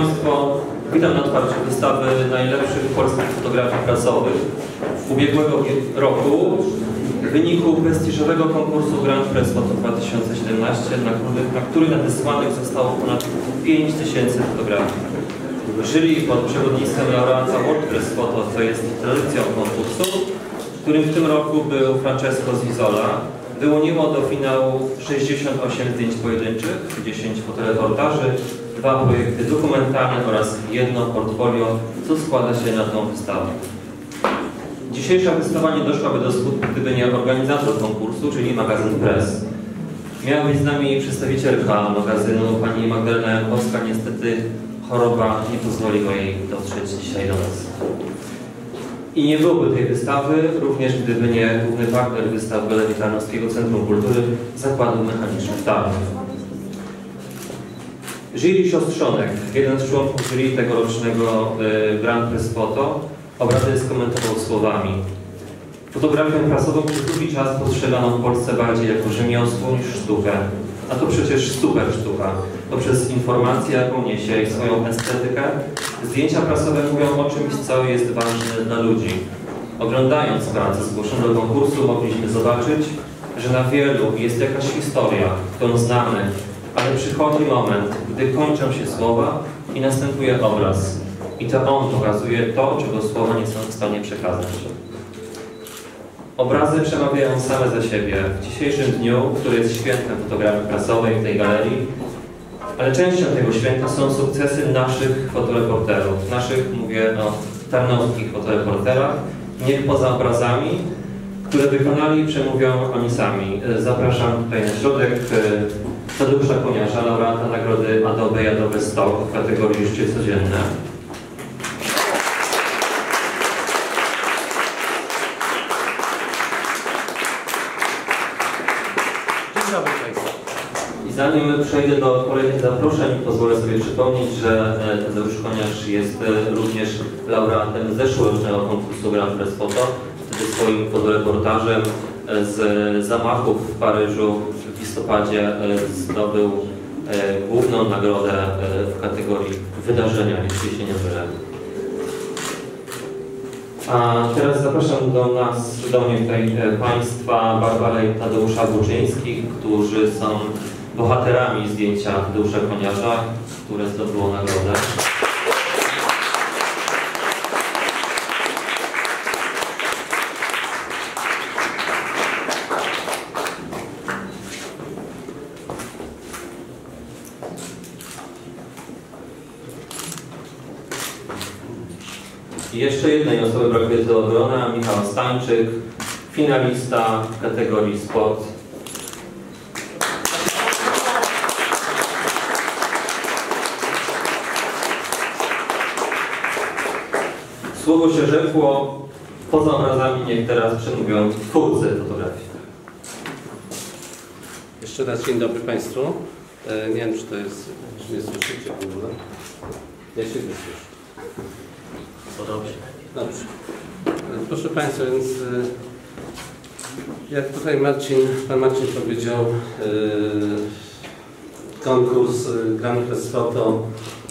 Państwo, witam na otwarciu wystawy najlepszych polskich fotografii prasowych ubiegłego roku w wyniku prestiżowego konkursu Grand Press Photo 2017, na który, na który nadesłanych zostało ponad 5 tysięcy fotografii. Jury pod przewodnictwem laureata World Press Photo, co jest tradycją konkursu, którym w tym roku był Francesco Zizola, wyłoniło do finału 68 zdjęć pojedynczych, 10 fotoreportaży, dwa projekty dokumentalne oraz jedno portfolio, co składa się na tą wystawę. Dzisiejsza wystawa nie doszłaby do skutku, gdyby nie organizator konkursu, czyli magazyn Press. Miała być z nami przedstawicielka magazynu, pani Magdalena Jankowska. Niestety choroba nie pozwoliła jej dotrzeć dzisiaj do nas. I nie byłoby tej wystawy, również gdyby nie główny partner wystaw Galerii Tarnowskiego Centrum Kultury Zakładu Mechanicznych Tarnów. Jury Siostrzonek, jeden z członków jury tegorocznego y, Grand Press Photo, obrady skomentował słowami. Fotografię prasową przez długi czas postrzegano w Polsce bardziej jako rzemiosło niż sztukę. A to przecież super sztuka. Poprzez informację, jaką niesie i swoją estetykę, zdjęcia prasowe mówią o czymś, co jest ważne dla ludzi. Oglądając pracę zgłoszoną do konkursu, mogliśmy zobaczyć, że na wielu jest jakaś historia, którą znamy, ale przychodzi moment, gdy kończą się słowa i następuje obraz. I to on pokazuje to, czego słowa nie są w stanie przekazać. Obrazy przemawiają same za siebie. W dzisiejszym dniu, który jest świętem fotografii prasowej w tej galerii, ale częścią tego święta są sukcesy naszych fotoreporterów. Naszych, mówię o tarnowskich fotoreporterach. Niech poza obrazami, które wykonali, przemówią oni sami. Zapraszam tutaj na środek Tadeusza Koniarza, laureata nagrody Adobe i Adobe Stock w kategorii życie codzienne. Dzień dobry Państwu. I zanim przejdę do kolejnych zaproszeń, pozwolę sobie przypomnieć, że e, Tadeusz Koniarz jest e, również laureatem zeszłorocznego konkursu Grand Press Photo. Wtedy swoim fotoreportażem e, z zamachów w Paryżu w listopadzie e, zdobył e, główną nagrodę e, w kategorii wydarzenia, jeśli się nie mylę. A teraz zapraszam do nas, do mnie tutaj Państwa Barbarę i Tadeusza Buczyńskich, którzy są bohaterami zdjęcia Tadeusza Koniarza, które zdobyło nagrodę. I jeszcze jednej osoby brakuje do obrona, Michał Stańczyk, finalista w kategorii sport. Słowo się rzekło, poza obrazami niech teraz przemówią twórcy fotografii. Jeszcze raz dzień dobry Państwu. E, nie wiem, czy to jest, czy mnie słyszycie w ogóle. Ja się nie słyszę. Dobrze. Proszę Państwa, więc e, jak tutaj Marcin, Pan Marcin powiedział, e, konkurs e, Grand Press Photo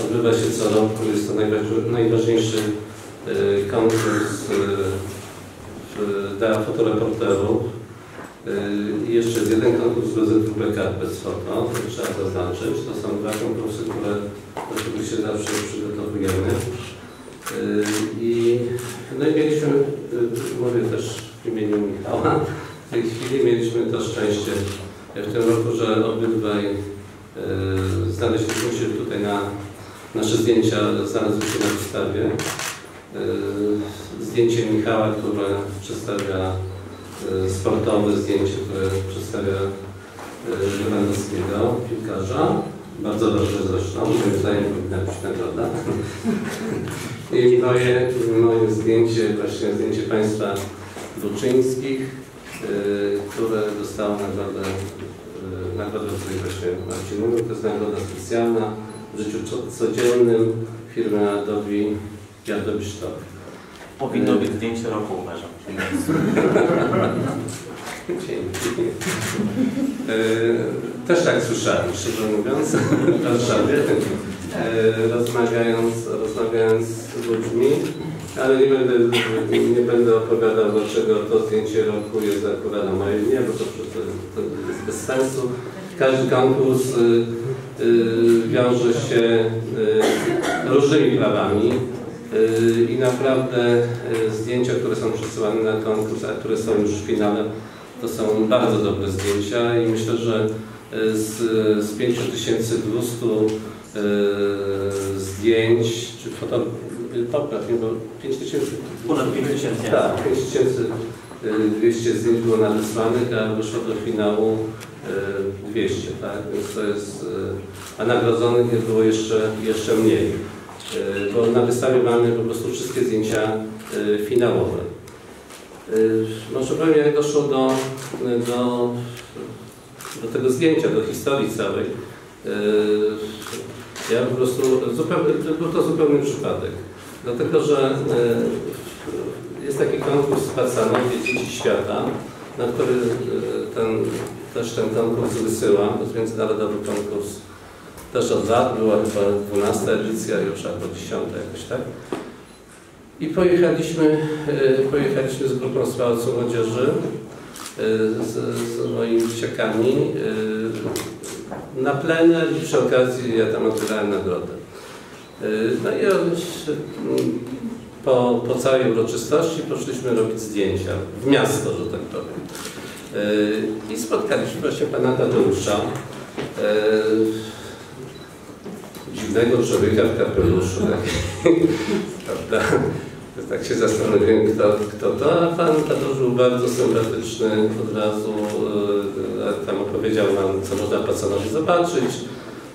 odbywa się co roku. Jest to najważ- najważniejszy konkurs dla fotoreporterów. I jeszcze jest jeden konkurs ZWB Carpet Photo, to trzeba zaznaczyć. To są dwa konkursy, które oczywiście zawsze przygotowujemy. Y, I, no i mieliśmy, y, mówię też w imieniu Michała, w tej chwili mieliśmy to szczęście w tym roku, że obydwaj y, znaleźliśmy się tutaj na, nasze zdjęcia znalazły się na wystawie. Zdjęcie Michała, które przedstawia sportowe zdjęcie, które przedstawia Lewandowskiego, piłkarza. Bardzo dobrze zresztą, moim zdaniem powinna być nagroda. I moje, moje zdjęcie, właśnie zdjęcie Państwa Luczyńskich, y, które dostało nagrodę, y, nagrodę, której właśnie Marcin mówił. To jest nagroda specjalna w życiu co- codziennym firmy Adobe Stock. Powinno być zdjęcie roku, uważam. Dzięki. Też tak słyszałem, szczerze mówiąc, w Warszawie. e, rozmawiając, rozmawiając z ludźmi, ale nie będę, nie będę opowiadał, dlaczego to zdjęcie roku jest akurat na moje imię, bo to, to, jest bez sensu. Każdy konkurs y, y, wiąże się y, różnymi prawami i naprawdę zdjęcia, które są przesyłane na konkurs, a które są już w finale, to są bardzo dobre zdjęcia i myślę, że z, z 5200 y, zdjęć, czy foto, popraw, nie, bo 5000 Ponad 5 tysięcy. tak, 5200 zdjęć było nadesłanych, a wyszło do finału e, 200, tak? Więc to jest, e, a nagrodzonych było jeszcze, jeszcze mniej. E, Bo na wystawie mamy po prostu wszystkie zdjęcia e, finałowe. E, Może powiem, jak doszło do, do, do tego zdjęcia, do historii całej. E, Ja po prostu, zupełnie, był to zupełny przypadek. Dlatego, że e, jest taki konkurs Pacanowie Dzieci Świata, na który e, ten, też ten konkurs wysyłam. To jest międzynarodowy konkurs też od lat, była chyba 12 edycja już albo 10 jakoś tak. I pojechaliśmy, pojechaliśmy z grupą sprawców młodzieży, z, z moimi dzieciakami e, na plener i przy okazji ja tam odbierałem nagrodę. E, No i on- po, po całej uroczystości poszliśmy robić zdjęcia w miasto, że tak powiem. I spotkaliśmy właśnie pana Tadeusza, dziwnego człowieka w kapeluszu. Prawda? Tak się zastanowiłem, kto, kto to, a pan Tadeusz był bardzo sympatyczny, od razu e, tam opowiedział nam, co można Pacanowi zobaczyć,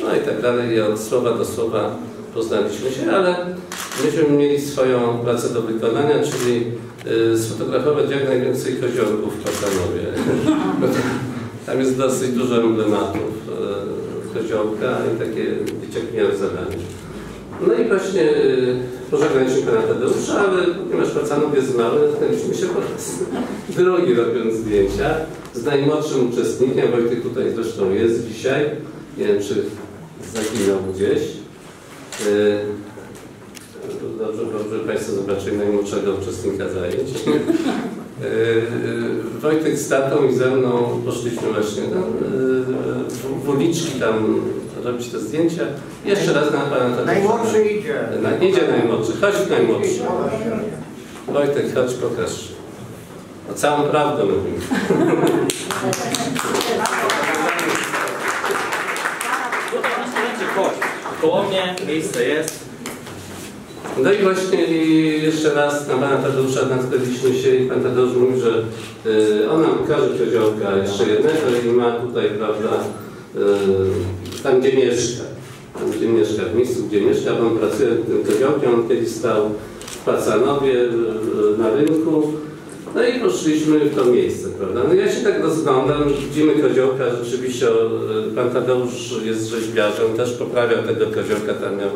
no i tak dalej. I od słowa do słowa poznaliśmy się, ale myśmy mieli swoją pracę do wykonania, czyli y, sfotografować jak najwięcej koziołków w Pacanowie. Tam jest dosyć dużo emblematów y, koziołka i takie dzieciaki miały zadanie. No i właśnie pożegnaliśmy pana Tadeusza, ale ponieważ Pacanów jest mały, natknęliśmy się po raz drugi robiąc zdjęcia z najmłodszym uczestnikiem. Wojtek tutaj zresztą jest dzisiaj. Nie wiem, czy zaginął gdzieś. Y, Dobrze, dobrze Państwo zobaczyli najmłodszego uczestnika zajęć. Y, y, Wojtek z tatą i ze mną poszliśmy właśnie tam, w uliczki tam robić te zdjęcia. Jeszcze raz na Pana Tadeusza. Najmłodszy idzie. Na, idzie najmłodszy. Chodź najmłodszy. Wojtek, chodź pokaż. O całą prawdę mówimy. Tutaj na studencie, chodź. Koło mnie miejsce jest. No i właśnie i jeszcze raz na Pana Tadeusza natknęliśmy się i Pan Tadeusz mówi, że y, on nam pokaże koziołka jeszcze jednego i ma tutaj, prawda, y, tam gdzie mieszka. Tam gdzie mieszka, w miejscu gdzie mieszka, bo on pracuje tym koziołkiem, on kiedyś stał w Pacanowie y, na rynku. No i poszliśmy w to miejsce, prawda? No ja się tak rozglądam, widzimy koziołka, rzeczywiście y, Pan Tadeusz jest rzeźbiarzem, też poprawiał tego koziołka, tam miał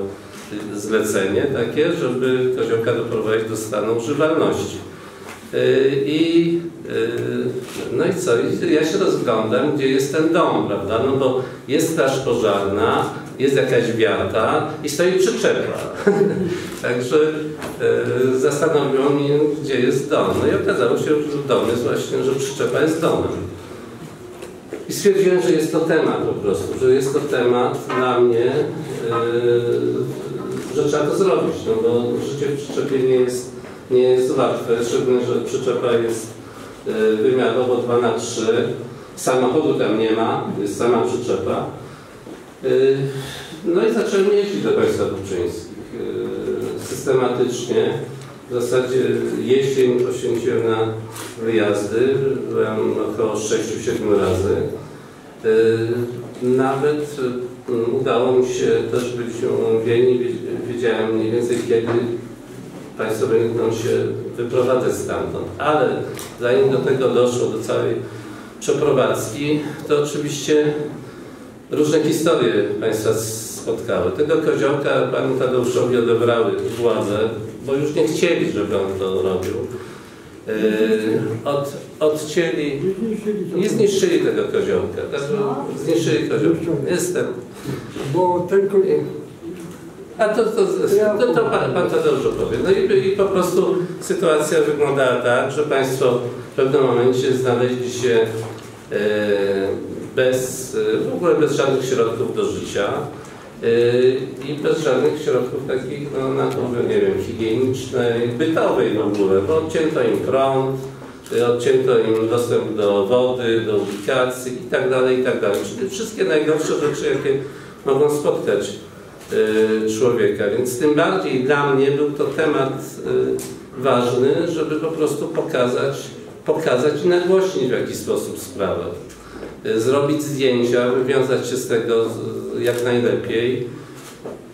zlecenie takie, żeby koziołka doprowadzić do stanu używalności. Y, I y, no i co? Ja się rozglądam, gdzie jest ten dom, prawda? No bo jest straż pożarna, jest jakaś wiata i stoi przyczepa. Także y, zastanowiło mnie, gdzie jest dom. No i okazało się, że dom jest właśnie, że przyczepa jest domem. I stwierdziłem, że jest to temat po prostu, że jest to temat dla mnie, yy, że trzeba to zrobić, no bo życie w przyczepie nie jest, nie jest łatwe, szczególnie, że przyczepa jest yy, wymiarowo 2 na 3 samochodu tam nie ma, jest sama przyczepa. Yy, no i zacząłem jeździć do państwa Buczyńskich yy, systematycznie. W zasadzie jesień poświęciłem na wyjazdy, byłem około 6-7 razy. Nawet udało mi się też być umówieni, Wie- wiedziałem mniej więcej kiedy Państwo będą się wyprowadzać stamtąd. Ale zanim do tego doszło, do całej przeprowadzki, to oczywiście różne historie Państwa spotkały. Tego koziołka Panu Tadeuszowi odebrały władze, bo już nie chcieli, żeby on to robił. Yy, od, odcięli, nie zniszczyli tego koziołka, tak, zniszczyli koziołka. Jestem. Bo ten, ko- A to, to, to, to pan, pan Tadeusz opowie. No i, i po prostu sytuacja wyglądała tak, że Państwo w pewnym momencie znaleźli się e, bez, e, w ogóle bez żadnych środków do życia e, i bez żadnych środków takich, no, natury, nie wiem, higienicznej, bytowej w ogóle, bo odcięto im prąd, odcięto im dostęp do wody, do ubikacji i tak dalej, i tak dalej. Czyli wszystkie najgorsze rzeczy, jakie mogą spotkać człowieka. Więc tym bardziej dla mnie był to temat y, ważny, żeby po prostu pokazać, pokazać i nagłośnić w jakiś sposób sprawę. Y, Zrobić zdjęcia, wywiązać się z tego jak najlepiej.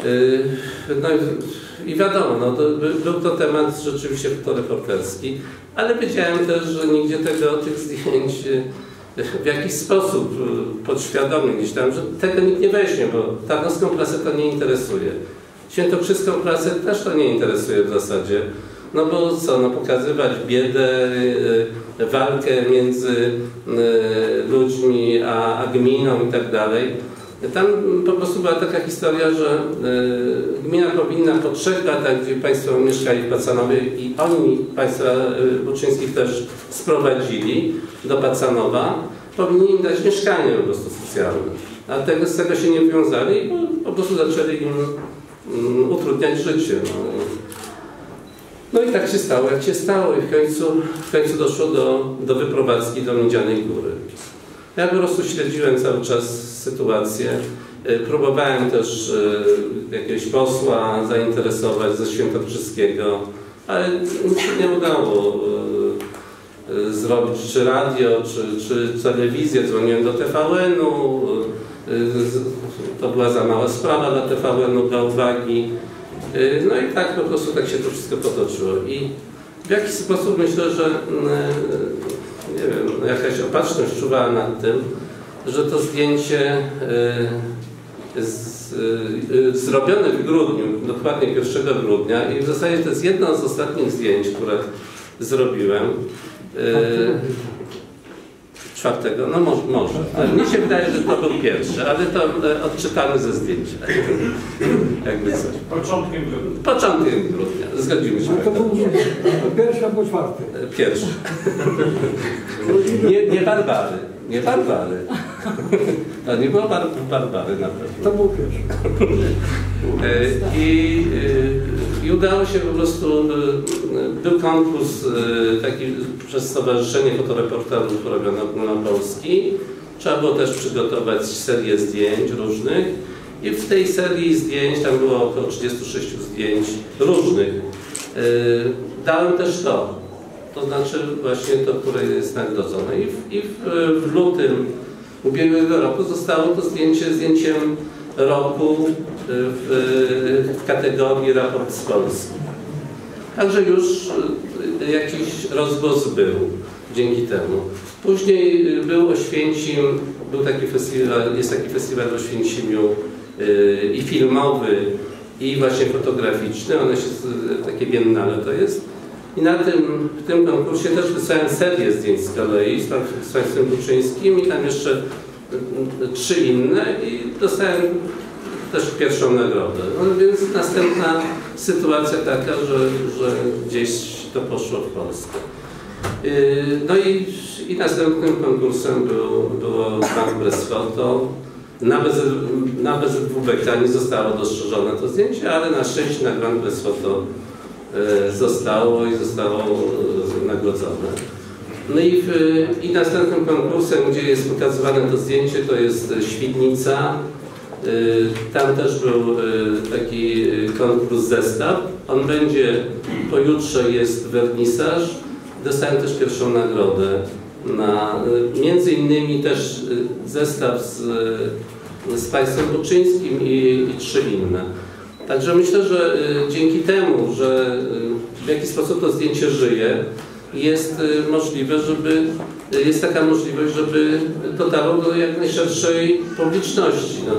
Y, No i- wiadomo, no to by- był to temat rzeczywiście fotoreporterski, ale wiedziałem też, że nigdzie tego, tych zdjęć y, w jakiś sposób y, podświadomie gdzieś tam, że tego nikt nie weźmie, bo tarnowską prasę to nie interesuje. Świętokrzyską prasę też to nie interesuje w zasadzie. No bo co, no pokazywać biedę, y, y, walkę między ludźmi a, a gminą i tak dalej. Tam po prostu była taka historia, że y, gmina powinna po trzech latach, gdzie Państwo mieszkali w Pacanowie i oni Państwa y, Buczyńskich też sprowadzili do Pacanowa, powinni im dać mieszkanie po prostu socjalne. A tego, z tego się nie wiązali i po, prostu zaczęli im mm, utrudniać życie. No. No i tak się stało, jak się stało i w końcu, w końcu doszło do, do wyprowadzki do Miedzianej Góry. Ja po prostu śledziłem cały czas sytuację. Y, Próbowałem też y, jakiegoś posła zainteresować ze Świętokrzyskiego, ale nic się nie udało y, zrobić, czy radio, czy, czy telewizję. Dzwoniłem do TVN-u. To była za mała sprawa dla TVN-u, dla uwagi. No i tak po prostu tak się to wszystko potoczyło. I w jakiś sposób myślę, że mm, nie wiem, no jakaś opatrzność czuwała nad tym, że to zdjęcie y, z, y, y, zrobione w grudniu, dokładnie 1 grudnia i w zasadzie to jest jedno z ostatnich zdjęć, które zrobiłem. Czwartego, no może, może. Mnie się wydaje, że to był pierwszy, ale to e, odczytamy ze zdjęcia. Jakby coś. Początkiem grudnia. Początkiem grudnia, zgodzimy się. To był pierwszy albo czwarty. Pierwszy. Nie, nie Barbary. Nie Barbary. To nie było bar, Barbary na pewno. To był pierwszy. E, I, e, I udało się po prostu, e, był konkurs e, taki przez Stowarzyszenie Fotoreporterów robiony ogólnopolski. Trzeba było też przygotować serię zdjęć różnych i w tej serii zdjęć, tam było około 36 zdjęć różnych, e, dałem też to. To znaczy właśnie to, które jest nagrodzone. I w, i w, w lutym ubiegłego roku zostało to zdjęcie zdjęciem roku w, w kategorii raport z Polski. Także już y, jakiś rozgłos był dzięki temu. Później y, był Oświęcim, był taki festiwal, jest taki festiwal w Oświęcimiu y, i filmowy, i właśnie fotograficzny. One się, takie biennale to jest. I na tym, w tym konkursie też wysłałem serię zdjęć z kolei z, Państwem Buczyńskim i tam jeszcze y, y, trzy inne i dostałem też pierwszą nagrodę. No więc następna sytuacja taka, że, że gdzieś to poszło w Polskę. Yy, No i, i następnym konkursem był, było Bank Press Photo. Na, bez, na BZWBK nie zostało dostrzeżone to zdjęcie, ale na szczęście na Grand Press Photo e, zostało i zostało e, nagrodzone. No i, w, i następnym konkursem, gdzie jest pokazywane to zdjęcie, to jest Świdnica. Y, Tam też był y, taki konkurs zestaw. On będzie, pojutrze jest wernisaż. Dostałem też pierwszą nagrodę. Na, między innymi też zestaw z, z państwem Buczyńskim i, i trzy inne. Także myślę, że dzięki temu, że w jakiś sposób to zdjęcie żyje, jest y, możliwe, żeby y, jest taka możliwość, żeby dotarło do jak najszerszej publiczności. No.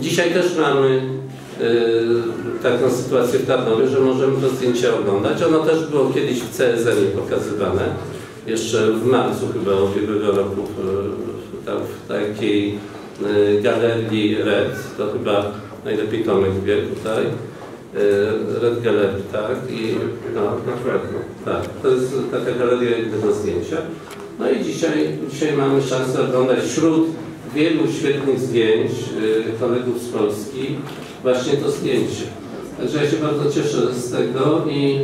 Dzisiaj też mamy y, taką sytuację w Tarnowie, że możemy to zdjęcie oglądać. Ono też było kiedyś w CSN pokazywane, jeszcze w marcu chyba ubiegłego roku, w, tam w takiej galerii Red, to chyba najlepiej Tomek wie tutaj. E, Red Gallery, tak? I, no, na pewno, tak. To jest taka galeria do zdjęcia. No i dzisiaj, dzisiaj mamy szansę oglądać wśród wielu świetnych zdjęć e, kolegów z Polski właśnie to zdjęcie. Także ja się bardzo cieszę z tego i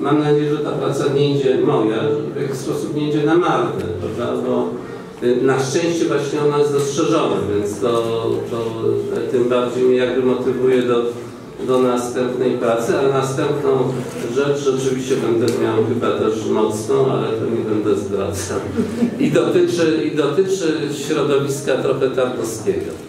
mam nadzieję, że ta praca nie idzie moja, w jakiś sposób nie idzie na marne, prawda? Bo y, na szczęście właśnie ona jest dostrzeżona, więc to, to tym bardziej mnie jakby motywuje do, do następnej pracy, a następną rzecz rzeczywiście będę miał chyba też mocną, ale to nie będę zdradzał. I dotyczy, i dotyczy środowiska trochę tartowskiego.